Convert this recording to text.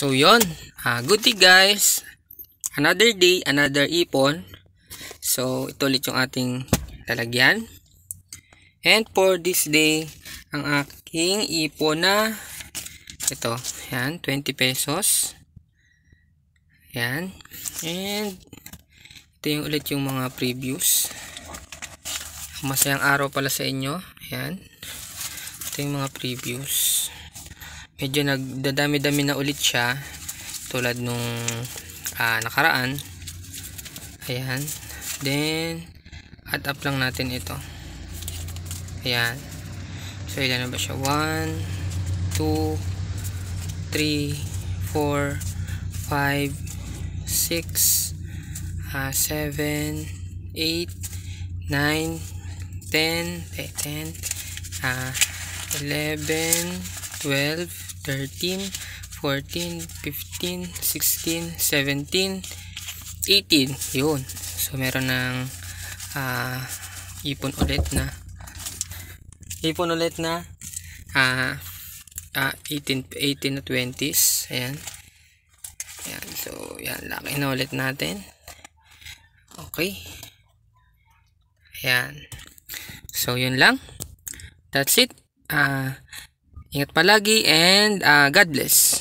So, yon uh, Good day, guys. Another day, another ipon. So, ito ulit yung ating lalagyan. And for this day, ang aking ipon na ito, yan, 20 pesos. Yan. And ito yung ulit yung mga previews. Masayang araw pala sa inyo. Yan. Ito yung mga previews. Medyo nagdadami-dami na ulit siya tulad nung uh, nakaraan. Ayan. Then add up lang natin ito. Ayan. So, ilan na ba siya? 1, 2, 3, 4, 5, 6, uh, 7, 8, 9, 10, eh, 10, uh, 11, 12, 13, 14, 15, 16, 17, 18. Yun. So, meron ng uh, ipon ulit na ipon ulit na uh, uh, 18, 18 na 20s ayan. Ayan. So yan laki na ulit natin. Okay. Ayan. So yun lang. That's it. Uh, ingat palagi and uh, God bless